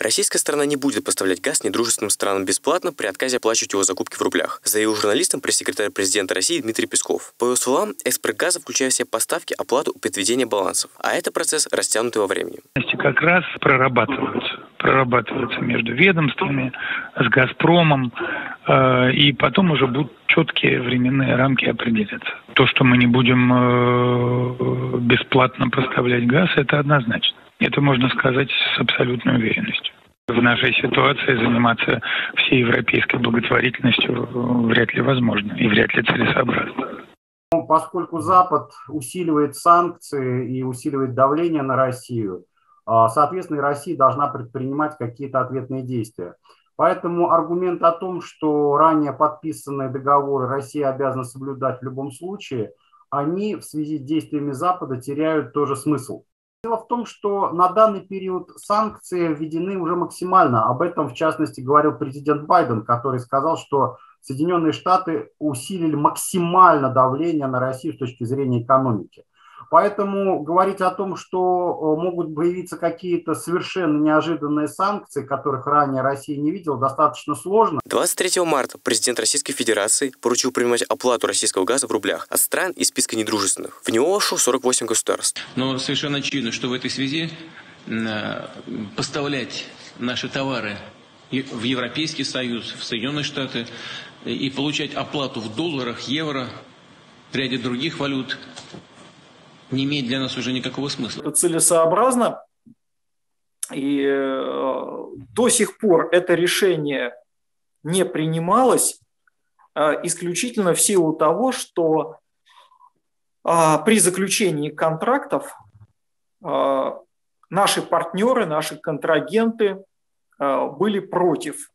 Российская сторона не будет поставлять газ недружественным странам бесплатно при отказе оплачивать его закупки в рублях, заявил журналистам пресс-секретарь президента России Дмитрий Песков. По его словам, экспорт газа включает в поставки, оплату, подведение балансов. А это процесс растянутый во времени. Как раз прорабатываются. Прорабатываются между ведомствами, с «Газпромом», э, и потом уже будут четкие временные рамки определяться. То, что мы не будем э, бесплатно поставлять газ, это однозначно. Это можно сказать с абсолютной уверенностью. Нашей ситуации заниматься всей европейской благотворительностью вряд ли возможно и вряд ли целесообразно. Поскольку Запад усиливает санкции и усиливает давление на Россию, а, соответственно, и Россия должна предпринимать какие-то ответные действия. Поэтому аргумент о том, что ранее подписанные договоры Россия обязана соблюдать в любом случае, они в связи с действиями Запада теряют тоже смысл. Дело в том, что на данный период санкции введены уже максимально. Об этом, в частности, говорил президент Байден, который сказал, что Соединенные Штаты усилили максимально давление на Россию с точки зрения экономики. Поэтому говорить о том, что могут появиться какие-то совершенно неожиданные санкции, которых ранее Россия не видела, достаточно сложно. 23 марта президент Российской Федерации поручил принимать оплату российского газа в рублях от стран из списка недружественных. В него вошло 48 государств. Но совершенно очевидно, что в этой связи э, поставлять наши товары в Европейский Союз, в Соединенные Штаты и получать оплату в долларах, евро, в ряде других валют не имеет для нас уже никакого смысла. Это целесообразно, и э, до сих пор это решение не принималось э, исключительно в силу того, что э, при заключении контрактов наши партнеры, наши контрагенты были против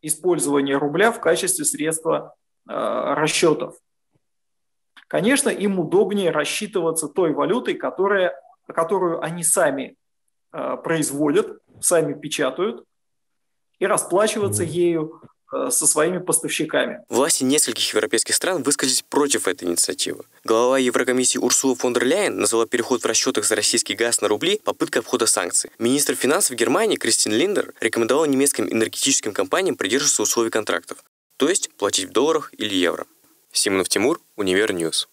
использования рубля в качестве средства расчетов. Конечно, им удобнее рассчитываться той валютой, которая, которую они сами э, производят, сами печатают, и расплачиваться ею э, со своими поставщиками. Власти нескольких европейских стран высказались против этой инициативы. Глава Еврокомиссии Урсула фон дер Ляйен назвала переход в расчетах за российский газ на рубли попыткой обхода санкций. Министр финансов Германии Кристиан Линднер рекомендовал немецким энергетическим компаниям придерживаться условий контрактов, то есть платить в долларах или евро. Симонов Тимур, Универ Ньюз.